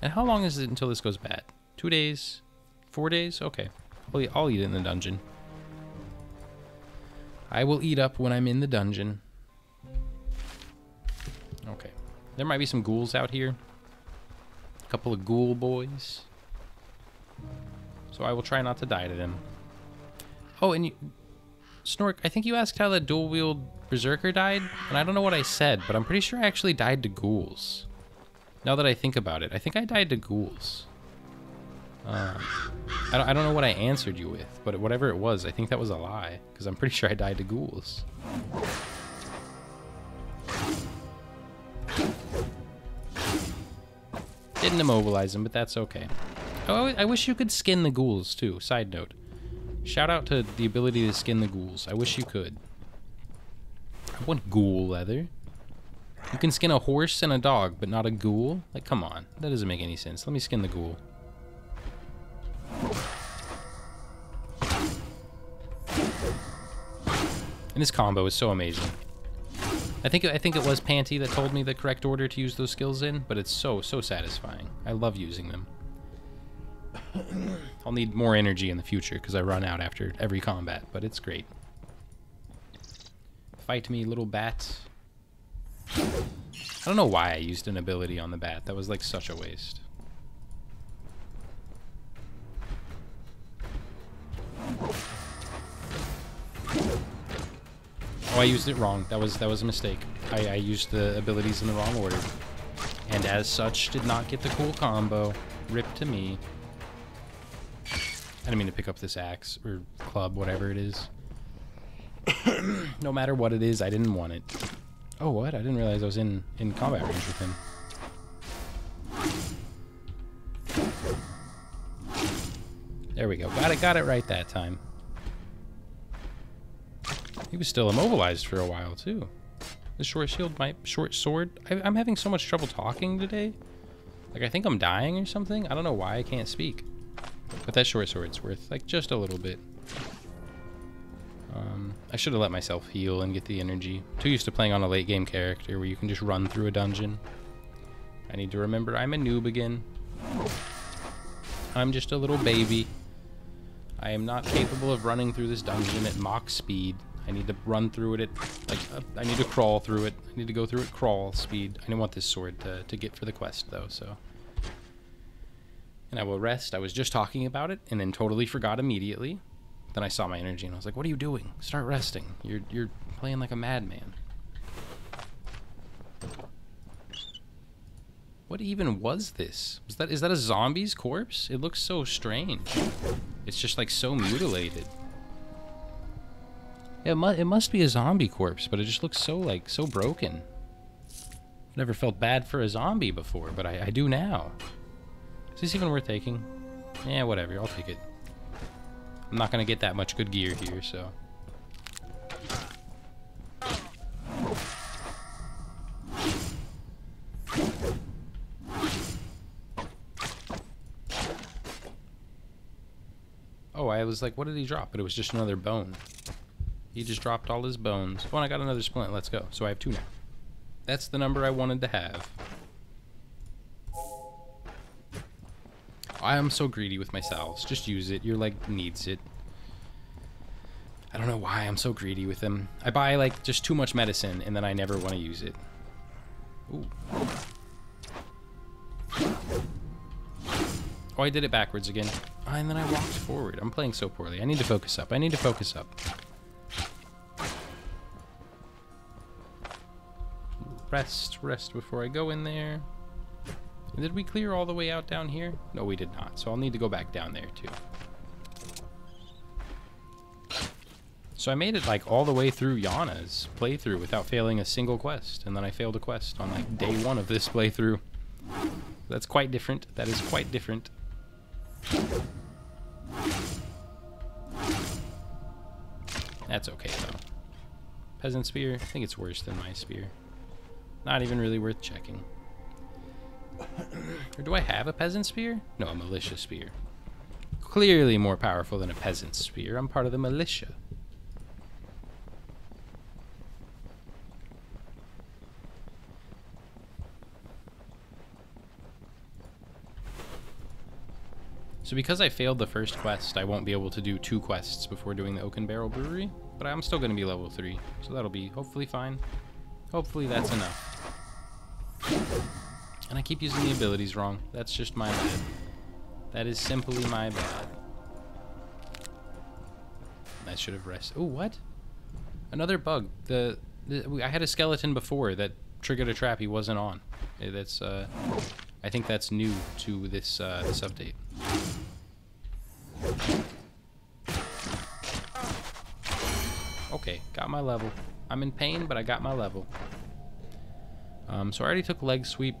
And how long is it until this goes bad? Two days? Four days? Okay. I'll eat, I'll eat in the dungeon. I will eat up when I'm in the dungeon. Okay. There might be some ghouls out here. A couple of ghoul boys. So I will try not to die to them. Oh, and you, Snork, I think you asked how the dual wield berserker died, and I don't know what I said, but I'm pretty sure I actually died to ghouls. Now that I think about it, I think I died to ghouls. Uh, I, don't, I don't know what I answered you with, but whatever it was, I think that was a lie, because I'm pretty sure I died to ghouls. Didn't immobilize him, but that's okay. Oh, I wish you could skin the ghouls, too. Side note. Shout out to the ability to skin the ghouls. I wish you could. I want ghoul leather. You can skin a horse and a dog, but not a ghoul? Like, come on. That doesn't make any sense. Let me skin the ghoul. And this combo is so amazing. I think I think it was Panty that told me the correct order to use those skills in, but it's so, so satisfying. I love using them. I'll need more energy in the future because I run out after every combat, but it's great. Fight me, little bat. I don't know why I used an ability on the bat. That was like such a waste. Oh, I used it wrong. That was that was a mistake. I, I used the abilities in the wrong order. And as such, did not get the cool combo. Rip to me. I didn't mean to pick up this axe or club, whatever it is. no matter what it is, I didn't want it. Oh, what? I didn't realize I was in, in combat range with him. There we go. Got it, got it right that time. He was still immobilized for a while, too. The short shield, my short sword. I, I'm having so much trouble talking today. Like, I think I'm dying or something. I don't know why I can't speak. But that short sword's worth, like, just a little bit. I should have let myself heal and get the energy. Too used to playing on a late game character where you can just run through a dungeon. I need to remember I'm a noob again. I'm just a little baby. I am not capable of running through this dungeon at Mach speed. I need to run through it at, like, uh, I need to crawl through it. I need to go through it crawl speed. I don't want this sword to, to get for the quest, though, so. And I will rest. I was just talking about it and then totally forgot immediately. Then I saw my energy and I was like, what are you doing? Start resting. You're, you're playing like a madman. What even was this? Was that is that a zombie's corpse? It looks so strange. It's just like so mutilated. It, mu it must be a zombie corpse, but it just looks so like so broken. I've never felt bad for a zombie before, but I, I do now. Is this even worth taking? Yeah, whatever. I'll take it. I'm not gonna get that much good gear here, so. Oh, I was like, what did he drop? But it was just another bone. He just dropped all his bones. Oh, and I got another splint. Let's go. So I have two now. That's the number I wanted to have. I am so greedy with my salves. Just use it. Your leg needs it. I don't know why I'm so greedy with them. I buy like just too much medicine and then I never want to use it. Ooh. Oh, I did it backwards again. Oh, and then I walked forward. I'm playing so poorly. I need to focus up. I need to focus up. Rest, rest before I go in there. Did we clear all the way out down here? No, we did not. So I'll need to go back down there too. So I made it like all the way through Yana's playthrough without failing a single quest. And then I failed a quest on like day oh. one of this playthrough. That's quite different. That is quite different. That's okay though. Peasant spear, I think it's worse than my spear. Not even really worth checking. Or do I have a peasant spear? No, a militia spear. Clearly more powerful than a peasant spear. I'm part of the militia. So because I failed the first quest, I won't be able to do two quests before doing the Oaken Barrel Brewery, but I'm still going to be level 3, so that'll be hopefully fine. Hopefully that's enough. And I keep using the abilities wrong. That's just my bad. That is simply my bad. I should have rested. Oh, what? Another bug. The, the, I had a skeleton before that triggered a trap he wasn't on. That's uh, I think that's new to this uh, this update. Okay, got my level. I'm in pain, but I got my level. Um, so I already took leg sweep.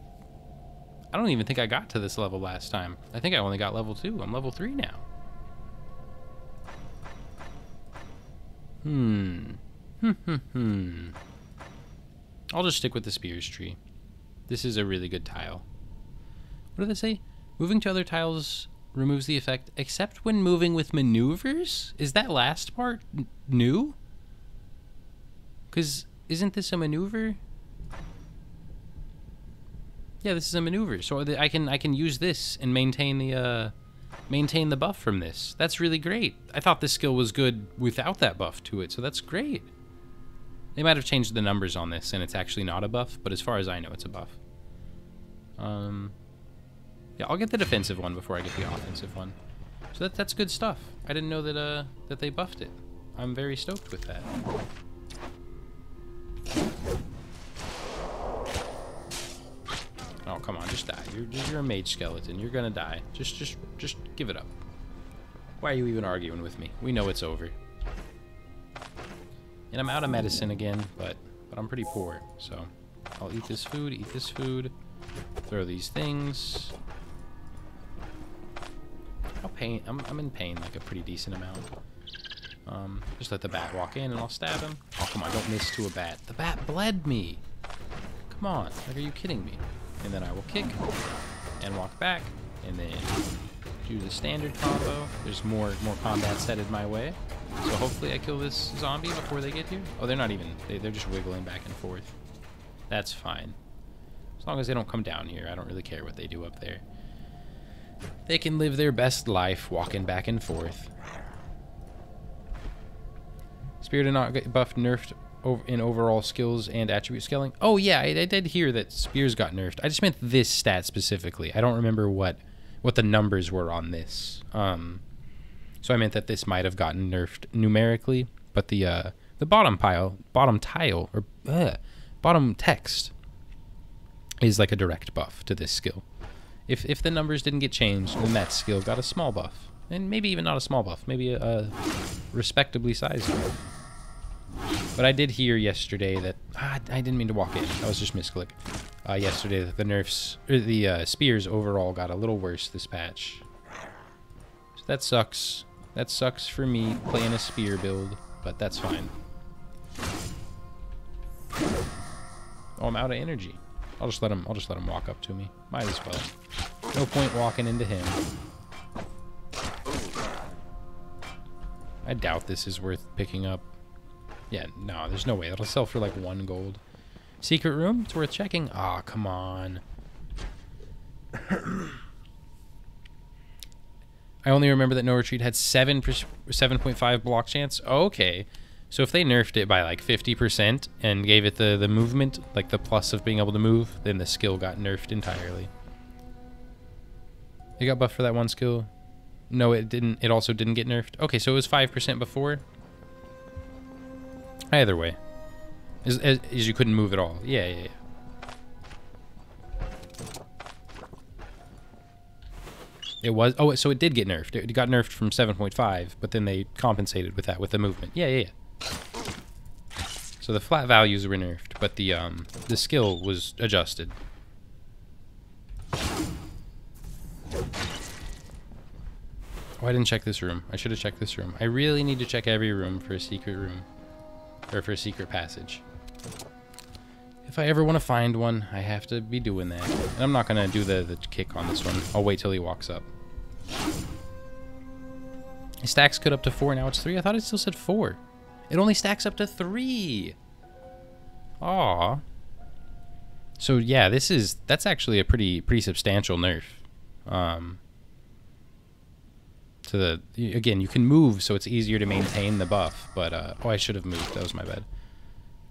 I don't even think I got to this level last time. I think I only got level 2. I'm level 3 now. Hmm. Hmm, hmm, hmm. I'll just stick with the spears tree. This is a really good tile. What do they say? Moving to other tiles removes the effect, except when moving with maneuvers? Is that last part new? Because isn't this a maneuver? Yeah, this is a maneuver. So I can I can use this and maintain the uh, maintain the buff from this. That's really great. I thought this skill was good without that buff to it, so that's great. They might have changed the numbers on this, and it's actually not a buff, but as far as I know, it's a buff. Um, yeah, I'll get the defensive one before I get the offensive one. So that, that's good stuff. I didn't know that uh that they buffed it. I'm very stoked with that. Come on, just die. You're, you're a mage skeleton. You're gonna die. Just, just, just give it up. Why are you even arguing with me? We know it's over. And I'm out of medicine again, but, but I'm pretty poor, so... I'll eat this food, eat this food, throw these things, I'll pain? I'm, I'm in pain like a pretty decent amount. Um, just let the bat walk in and I'll stab him. Oh, come on, don't miss to a bat. The bat bled me. Come on, like, are you kidding me? And then I will kick and walk back and then do the standard combo. There's more more combat headed my way. So hopefully I kill this zombie before they get here. Oh, they're not even. They, they're just wiggling back and forth. That's fine. As long as they don't come down here, I don't really care what they do up there. They can live their best life walking back and forth. Spirit did not get buffed, nerfed in overall skills and attribute scaling. Oh yeah, I, I, did hear that spears got nerfed. I just meant this stat specifically. I don't remember what what the numbers were on this. Um, so I meant that this might have gotten nerfed numerically, but the uh, the bottom pile, bottom tile, or bottom text is like a direct buff to this skill. If, if the numbers didn't get changed, then that skill got a small buff. And maybe even not a small buff, maybe a, a respectably sized buff. But I did hear yesterday that ah, I didn't mean to walk in. I was just misclick. Uh, yesterday that the nerfs, or the uh, spears overall got a little worse this patch. So that sucks. That sucks for me playing a spear build, but that's fine. Oh, I'm out of energy. I'll just let him. I'll just let him walk up to me. Might as well. No point walking into him. I doubt this is worth picking up. Yeah, no, there's no way. It'll sell for like one gold. Secret room? It's worth checking. Ah, oh, come on. I only remember that no retreat had 7 7.5 block chance. okay. So if they nerfed it by like 50% and gave it the, the movement, like the plus of being able to move, then the skill got nerfed entirely. It got buffed for that one skill. No, it didn't. It also didn't get nerfed. Okay, so it was 5% before. Either way. As, as, as, you couldn't move at all. Yeah, yeah, yeah. It was... Oh, so it did get nerfed. It got nerfed from 7.5, but then they compensated with that with the movement. Yeah, yeah, yeah. So the flat values were nerfed, but the um the skill was adjusted. Oh, I didn't check this room. I should have checked this room. I really need to check every room for a secret room. Or for a secret passage. If I ever want to find one, I have to be doing that. And I'm not going to do the, the kick on this one. I'll wait till he walks up. stacks could up to four, now it's three. I thought it still said four. It only stacks up to three. Aw. So yeah, this is, that's actually a pretty, pretty substantial nerf. Um, to the again. You can move, so it's easier to maintain the buff. But uh, oh, I should have moved. That was my bad.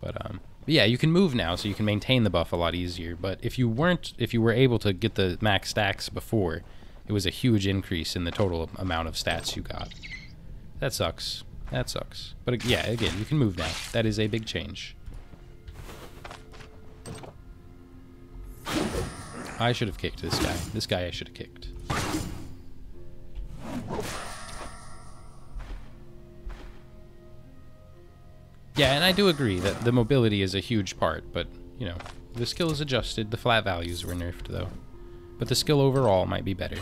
But um, but yeah, you can move now, so you can maintain the buff a lot easier. But if you weren't, if you were able to get the max stacks before, it was a huge increase in the total amount of stats you got. That sucks. That sucks. But yeah, again, you can move now. That is a big change. I should have kicked this guy. This guy I should have kicked. Yeah, and I do agree that the mobility is a huge part, but, you know, the skill is adjusted. The flat values were nerfed, though. But the skill overall might be better.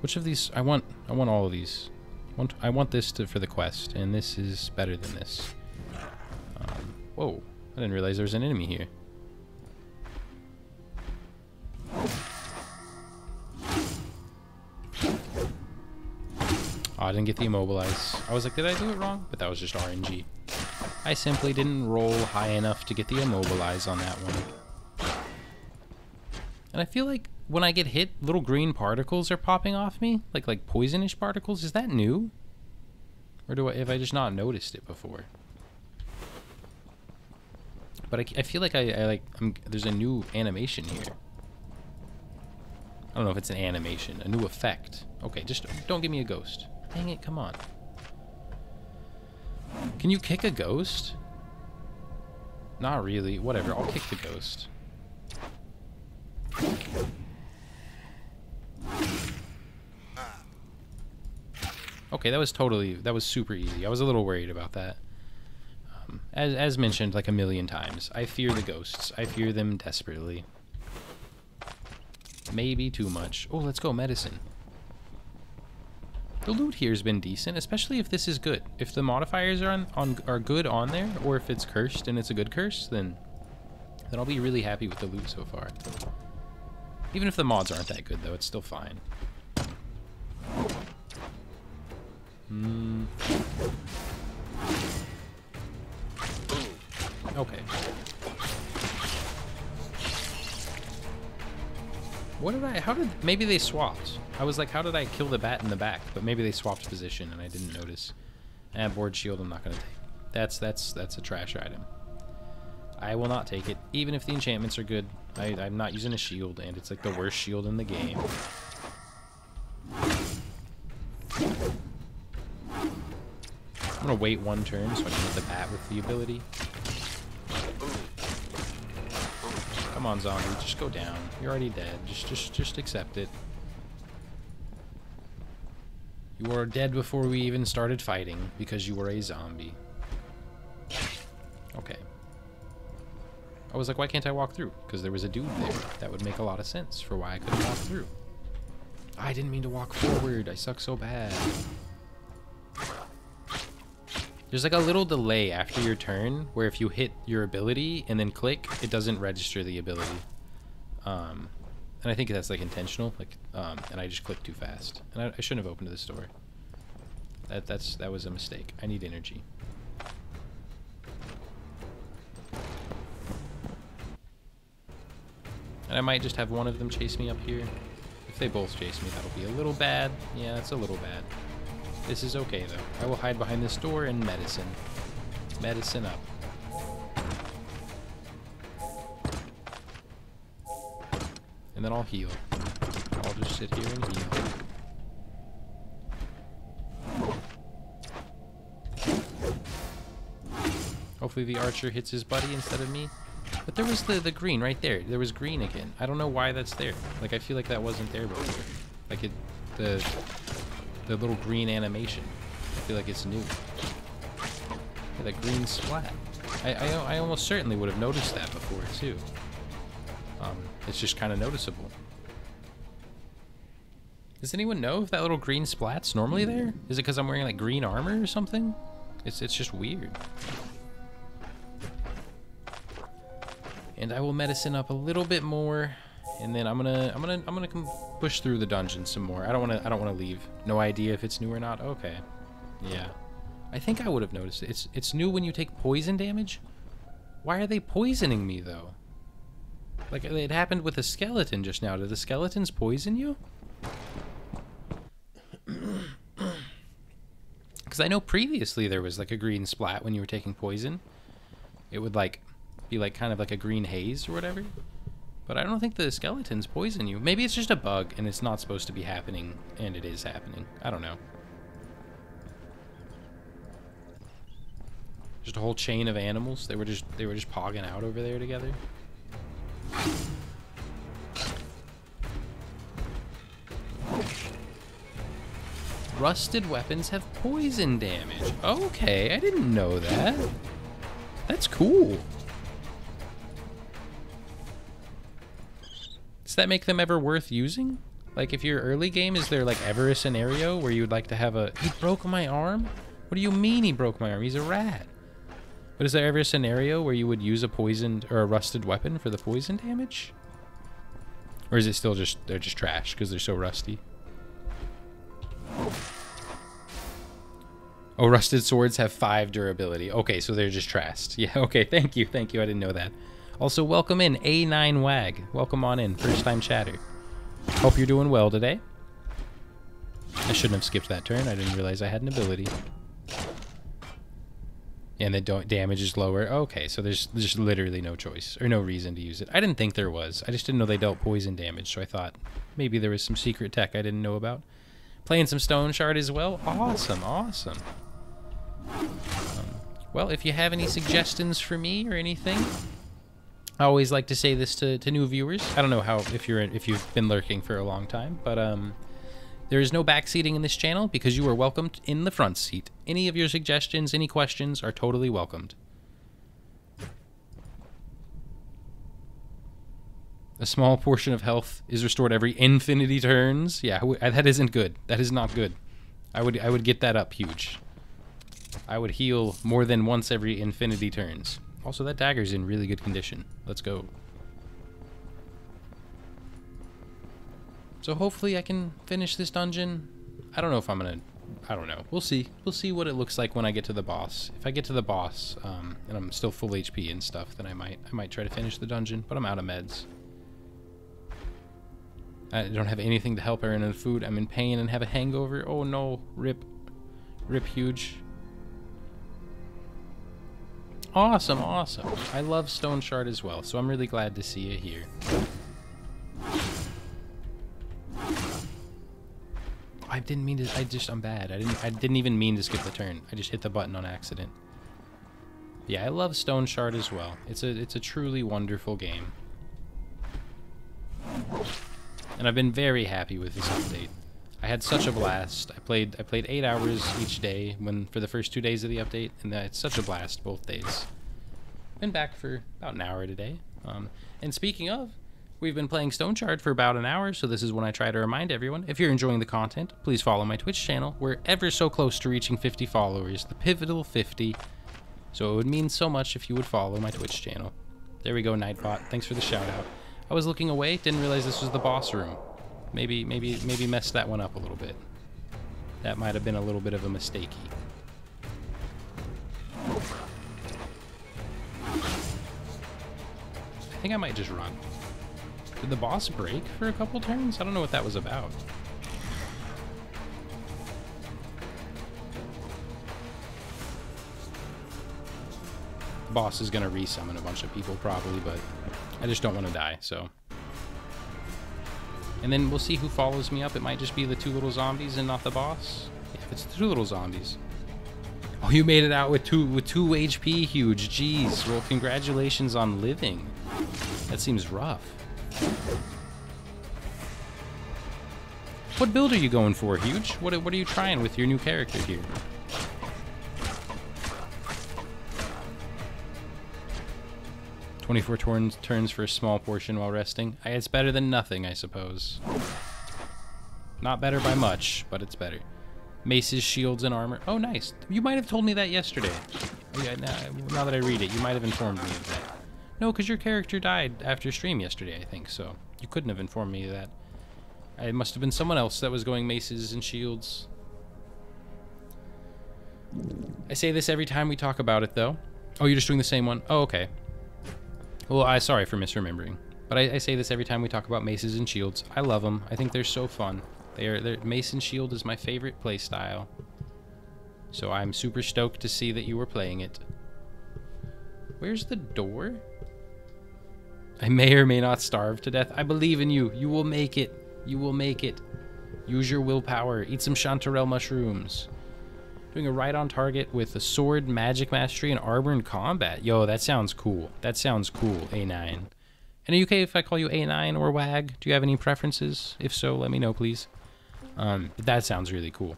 Which of these? I want. I want all of these. I want. I want this to, for the quest, and this is better than this. Um, whoa! I didn't realize there was an enemy here. Oh, I didn't get the immobilize. I was like, did I do it wrong? But that was just RNG. I simply didn't roll high enough to get the immobilize on that one. And I feel like when I get hit, little green particles are popping off me, like like poisonish particles. Is that new? Or do I have I just not noticed it before? But I, I feel like I, I like I'm, there's a new animation here. I don't know if it's an animation, a new effect. Okay, just don't give me a ghost. Dang it, come on. Can you kick a ghost? Not really. Whatever, I'll kick the ghost. Okay, that was totally, that was super easy. I was a little worried about that. Um, as, as mentioned like a million times, I fear the ghosts. I fear them desperately. Maybe too much. Oh, let's go medicine. The loot here has been decent, especially if this is good. If the modifiers are on, on are good on there, or if it's cursed and it's a good curse, then then I'll be really happy with the loot so far. Even if the mods aren't that good, though, it's still fine. Hmm. Okay. What did I? How did? Maybe they swapped. I was like, how did I kill the bat in the back? But maybe they swapped position and I didn't notice. And board shield, I'm not gonna take. That's that's that's a trash item. I will not take it, even if the enchantments are good. I, I'm not using a shield, and it's like the worst shield in the game. I'm gonna wait one turn so I can hit the bat with the ability. Come on, zombie, just go down. You're already dead. Just, just, just accept it. You were dead before we even started fighting because you were a zombie. Okay. I was like, why can't I walk through? Because there was a dude there. That would make a lot of sense for why I couldn't walk through. I didn't mean to walk forward. I suck so bad. There's like a little delay after your turn where if you hit your ability and then click, it doesn't register the ability. Um, and I think that's like intentional. Like, um, and I just clicked too fast. And I, I shouldn't have opened this door. That that's that was a mistake. I need energy. And I might just have one of them chase me up here. If they both chase me, that'll be a little bad. Yeah, that's a little bad. This is okay, though. I will hide behind this door and medicine. Medicine up. And then I'll heal. I'll just sit here and heal. Hopefully the archer hits his buddy instead of me. But there was the, the green right there. There was green again. I don't know why that's there. Like, I feel like that wasn't there before. Like, it, the, the little green animation. I feel like it's new. Yeah, that green splat. I, I, I almost certainly would have noticed that before, too. Um, it's just kind of noticeable. Does anyone know if that little green splat's normally there? Is it because I'm wearing, like, green armor or something? It's, it's just weird. and I will medicine up a little bit more, and then I'm gonna I'm gonna I'm gonna push through the dungeon some more. I don't wanna I don't wanna leave. No idea if it's new or not. Okay, yeah, I think I would have noticed it. It's it's new when you take poison damage. Why are they poisoning me though? Like, it happened with a skeleton just now. Did the skeletons poison you? Because I know previously there was like a green splat when you were taking poison. It would like be like kind of like a green haze or whatever. But I don't think the skeletons poison you. Maybe it's just a bug and it's not supposed to be happening and it is happening. I don't know. Just a whole chain of animals. They were just they were just pogging out over there together. Rusted weapons have poison damage. Okay, I didn't know that. That's cool. Does that make them ever worth using? Like, if you're early game, is there, like, ever a scenario where you would like to have a... He broke my arm? What do you mean he broke my arm? He's a rat. But is there ever a scenario where you would use a poisoned or a rusted weapon for the poison damage? Or is it still just, they're just trash because they're so rusty? Oh, rusted swords have five durability. Okay, so they're just trashed. Yeah, okay, thank you, thank you. I didn't know that. Also, welcome in, A9 Wag. Welcome on in, first time chatter. Hope you're doing well today. I shouldn't have skipped that turn. I didn't realize I had an ability. And the damage is lower. Okay, so there's just literally no choice or no reason to use it. I didn't think there was. I just didn't know they dealt poison damage, so I thought maybe there was some secret tech I didn't know about. Playing some Stoneshard as well. Awesome, awesome. Um, well, if you have any suggestions for me or anything, I always like to say this to, to new viewers. I don't know how if you're if you've been lurking for a long time, but um, there is no backseating in this channel because you are welcomed in the front seat. Any of your suggestions, any questions are totally welcomed. A small portion of health is restored every infinity turns. Yeah, uh, that isn't good. That is not good. I would I would get that up huge. I would heal more than once every infinity turns. Also, that dagger's in really good condition. Let's go. So hopefully I can finish this dungeon. I don't know if I'm gonna... I don't know. We'll see. We'll see what it looks like when I get to the boss. If I get to the boss, um, and I'm still full HP and stuff, then I might I might try to finish the dungeon, but I'm out of meds. I don't have anything to help her in food. I'm in pain and have a hangover. Oh no. Rip. Rip huge. Awesome, awesome. I love Stoneshard as well, so I'm really glad to see you here. I didn't mean to. I just. I'm bad. I didn't. I didn't even mean to skip the turn. I just hit the button on accident. Yeah, I love Stoneshard as well. It's a. It's a truly wonderful game. And I've been very happy with this update. I had such a blast. I played I played eight hours each day when for the first two days of the update, and it's such a blast both days. Been back for about an hour today. Um, and speaking of, we've been playing Stoneshard for about an hour, so this is when I try to remind everyone, if you're enjoying the content, please follow my Twitch channel. We're ever so close to reaching 50 followers, the pivotal 50. So it would mean so much if you would follow my Twitch channel. There we go, Nightbot. Thanks for the shout out. I was looking away, didn't realize this was the boss room. Maybe, maybe, maybe messed that one up a little bit. That might have been a little bit of a mistakey. I think I might just run. Did the boss break for a couple turns? I don't know what that was about. The boss is going to resummon a bunch of people probably, but I just don't want to die, so... And then we'll see who follows me up. It might just be the two little zombies and not the boss. Yeah, if it's the two little zombies. Oh, you made it out with two with two HP, huge. Jeez. Well, congratulations on living. That seems rough. What build are you going for, huge? What what are you trying with your new character here? 24 turns, turns for a small portion while resting. It's better than nothing, I suppose. Not better by much, but it's better. Maces, shields, and armor. Oh, nice. You might have told me that yesterday. Yeah, now, now that I read it, you might have informed me of that. No, because your character died after stream yesterday, I think, so you couldn't have informed me that. It must have been someone else that was going maces and shields. I say this every time we talk about it, though. Oh, you're just doing the same one? Oh, okay. Well, I sorry for misremembering. But I, I say this every time we talk about maces and shields. I love them. I think they're so fun. They are, they're, mace and shield is my favorite playstyle. So I'm super stoked to see that you were playing it. Where's the door? I may or may not starve to death. I believe in you. You will make it. You will make it. Use your willpower. Eat some chanterelle mushrooms. Doing a right on target with a sword, magic mastery, and armor in combat. Yo, that sounds cool. That sounds cool, A9. And are you okay if I call you A9 or WAG? Do you have any preferences? If so, let me know, please. Um, but that sounds really cool.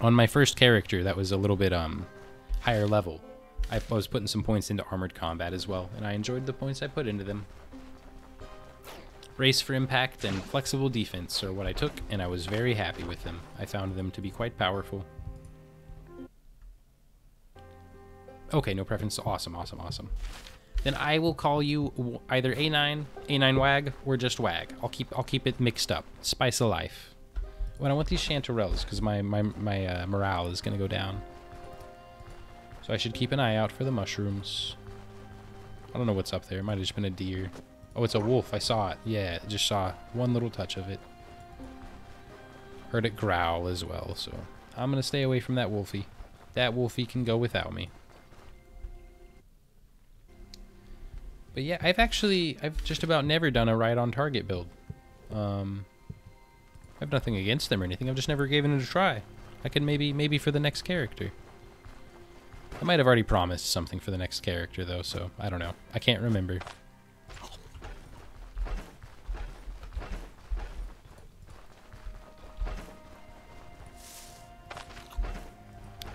On my first character, that was a little bit um higher level. I was putting some points into armored combat as well, and I enjoyed the points I put into them. Race for impact and flexible defense are what I took, and I was very happy with them. I found them to be quite powerful. Okay, no preference. Awesome, awesome, awesome. Then I will call you either A9, A9 WAG, or just WAG. I'll keep I'll keep it mixed up. Spice of life. When I want these chanterelles, because my my my uh, morale is gonna go down. So I should keep an eye out for the mushrooms. I don't know what's up there. It might have just been a deer. Oh, it's a wolf. I saw it. Yeah, just saw one little touch of it. Heard it growl as well, so I'm going to stay away from that wolfie. That wolfie can go without me. But yeah, I've actually, I've just about never done a right on target build. Um, I have nothing against them or anything. I've just never given it a try. I can maybe, maybe for the next character. I might have already promised something for the next character, though, so I don't know. I can't remember.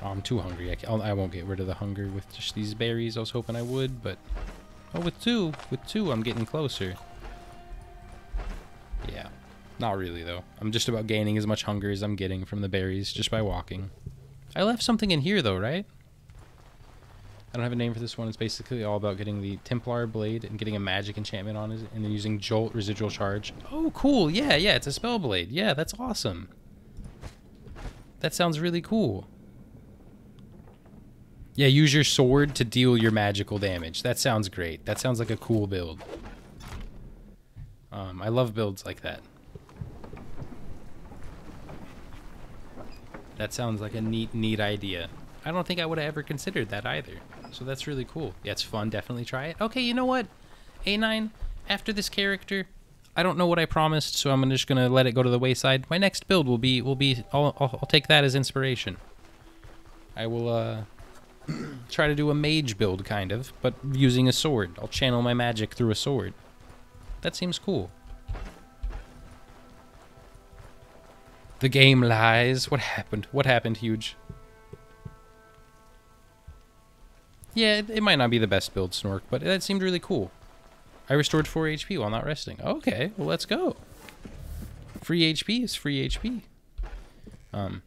Oh, I'm too hungry. I, I won't get rid of the hunger with just these berries. I was hoping I would, but... Oh, with two. With two, I'm getting closer. Yeah. Not really, though. I'm just about gaining as much hunger as I'm getting from the berries just by walking. I left something in here, though, right? I don't have a name for this one. It's basically all about getting the Templar Blade and getting a magic enchantment on it, and then using Jolt Residual Charge. Oh, cool. Yeah, yeah, it's a spell blade. Yeah, that's awesome. That sounds really cool. Yeah, use your sword to deal your magical damage. That sounds great. That sounds like a cool build. Um, I love builds like that. That sounds like a neat, neat idea. I don't think I would have ever considered that either. So that's really cool. Yeah, it's fun. Definitely try it. Okay, you know what? A9, after this character, I don't know what I promised, so I'm just gonna let it go to the wayside. My next build will be will be I'll I'll, I'll take that as inspiration. I will uh try to do a mage build kind of, but using a sword. I'll channel my magic through a sword. That seems cool. The game lies. What happened? What happened, Huge? Yeah, it, it, might not be the best build, Snork, but that seemed really cool. I restored 4 HP while not resting. Okay, well, let's go. Free HP is free HP. Um,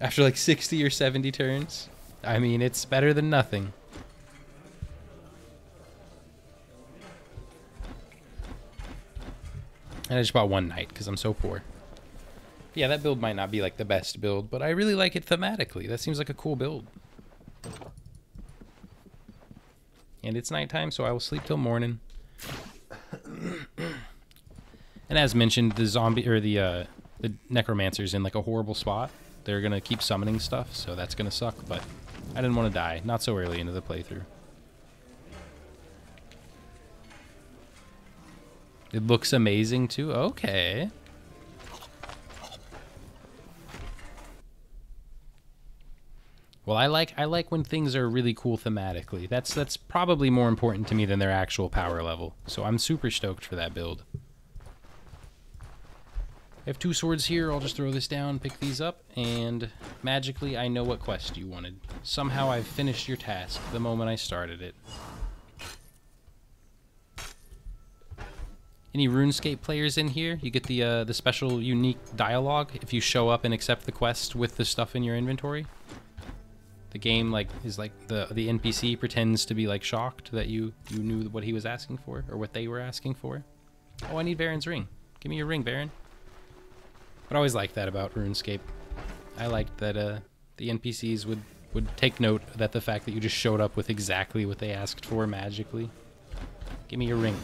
after like 60 or 70 turns. I mean, it's better than nothing. And I just bought one night because I'm so poor. Yeah, that build might not be like the best build, but I really like it thematically. That seems like a cool build. And it's nighttime, so I will sleep till morning. and as mentioned, the zombie or the uh, the necromancer's in like a horrible spot. They're gonna keep summoning stuff, so that's gonna suck. But I didn't want to die, not so early into the playthrough. It looks amazing too. Okay. Well, I like I like when things are really cool thematically. That's that's probably more important to me than their actual power level. So I'm super stoked for that build. I have two swords here. I'll just throw this down, pick these up, and magically I know what quest you wanted. Somehow I've finished your task the moment I started it. Any RuneScape players in here? You get the uh, the special unique dialogue if you show up and accept the quest with the stuff in your inventory the game like is like the the NPC pretends to be like shocked that you you knew what he was asking for or what they were asking for. Oh, I need Baron's ring. Give me your ring, Baron. But I always liked that about RuneScape. I liked that uh, the NPCs would would take note that the fact that you just showed up with exactly what they asked for magically. Give me your ring.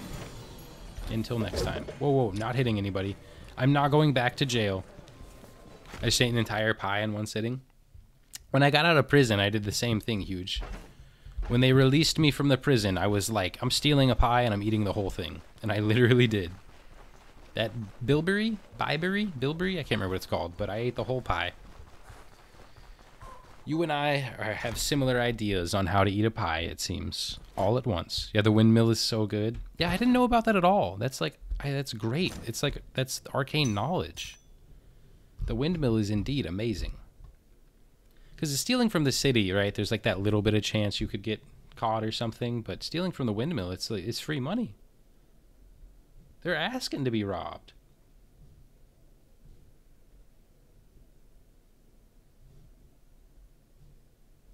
Until next time. Whoa, whoa, not hitting anybody. I'm not going back to jail. I just ate an entire pie in one sitting. When I got out of prison, I did the same thing, huge. When they released me from the prison, I was like, I'm stealing a pie and I'm eating the whole thing. And I literally did. That bilberry? Byberry? Bilberry? I can't remember what it's called, but I ate the whole pie. You and I are, have similar ideas on how to eat a pie, it seems. All at once. Yeah, the windmill is so good. Yeah, I didn't know about that at all. That's like, I, that's great. It's like, that's arcane knowledge. The windmill is indeed amazing. Because it's stealing from the city, right? There's like that little bit of chance you could get caught or something, but stealing from the windmill, it's like, it's free money. They're asking to be robbed.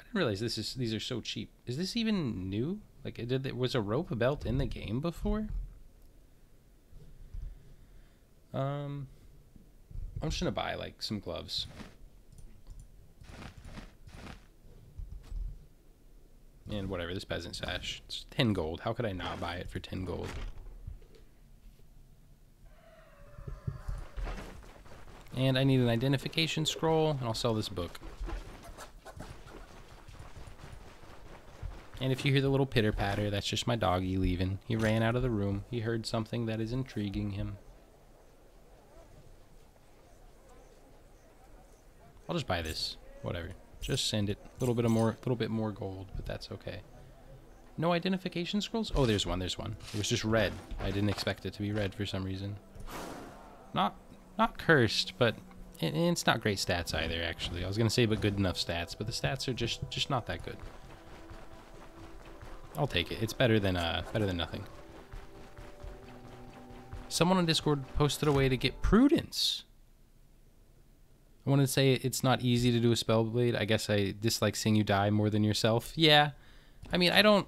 I didn't realize this is these are so cheap. Is this even new? Like, did there, was a rope belt in the game before? Um, I'm just gonna buy like some gloves. And whatever, this peasant sash. It's 10 gold. How could I not buy it for 10 gold? And I need an identification scroll, and I'll sell this book. And if you hear the little pitter patter, that's just my doggy leaving. He ran out of the room. He heard something that is intriguing him. I'll just buy this. Whatever. Just send it. A little bit of more, little bit more gold, but that's okay. No identification scrolls? Oh, there's one. There's one. It was just red. I didn't expect it to be red for some reason. Not not cursed, but it, it's not great stats either. Actually, I was gonna say, but good enough stats, but the stats are just just not that good. I'll take it. It's better than uh better than nothing. Someone on Discord posted a way to get prudence. I wanted to say it's not easy to do a spellblade. I guess I dislike seeing you die more than yourself. Yeah, I mean I don't,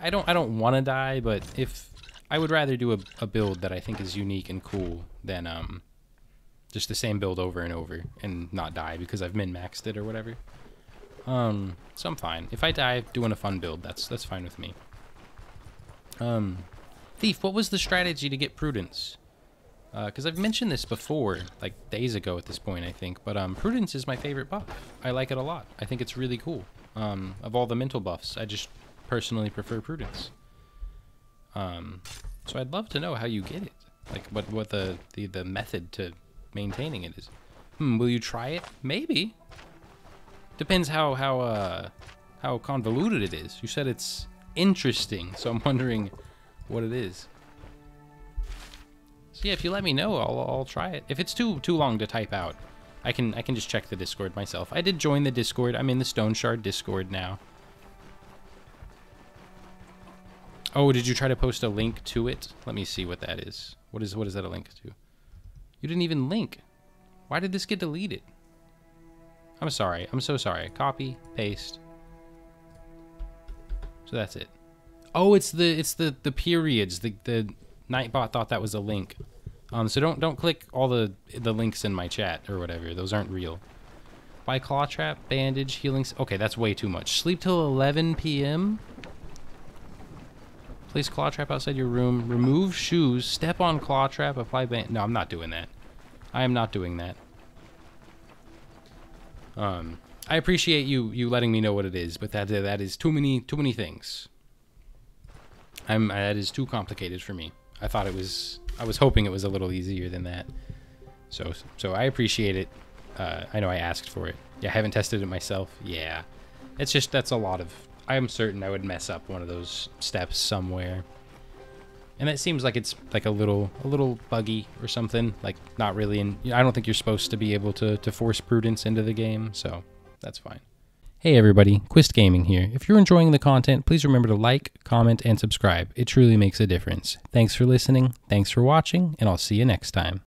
I don't, I don't want to die, but if I would rather do a, a build that I think is unique and cool than um just the same build over and over and not die because I've min-maxed it or whatever. Um, so I'm fine. If I die doing a fun build, that's that's fine with me. Um, Thief, what was the strategy to get Prudence? Because uh, I've mentioned this before, like days ago at this point, I think. But um, Prudence is my favorite buff. I like it a lot. I think it's really cool. Um, of all the mental buffs, I just personally prefer Prudence. Um, so I'd love to know how you get it. Like what what the the, the method to maintaining it is. Hmm, will you try it? Maybe. Depends how how uh how convoluted it is. You said it's interesting, so I'm wondering what it is. So yeah, if you let me know, I'll I'll try it. If it's too too long to type out, I can I can just check the Discord myself. I did join the Discord. I'm in the Stoneshard Discord now. Oh, did you try to post a link to it? Let me see what that is. What is what is that a link to? You didn't even link. Why did this get deleted? I'm sorry. I'm so sorry. Copy, paste. So that's it. Oh, it's the it's the the periods. The the Nightbot thought that was a link. Um, so don't don't click all the the links in my chat or whatever. Those aren't real. Buy claw trap, bandage, healing. Okay, that's way too much. Sleep till 11 p.m. Place claw trap outside your room. Remove shoes. Step on claw trap. Apply band. No, I'm not doing that. I am not doing that. Um, I appreciate you you letting me know what it is, but that that is too many too many things. I'm that is too complicated for me. I thought it was. I was hoping it was a little easier than that. So so I appreciate it. Uh, I know I asked for it. Yeah, I haven't tested it myself. Yeah, it's just that's a lot of I am certain I would mess up one of those steps somewhere. And it seems like it's like a little a little buggy or something. Like not really in I don't think you're supposed to be able to, to force prudence into the game, so that's fine. Hey everybody, Quist Gaming here. If you're enjoying the content, please remember to like, comment, and subscribe. It truly makes a difference. Thanks for listening, thanks for watching, and I'll see you next time.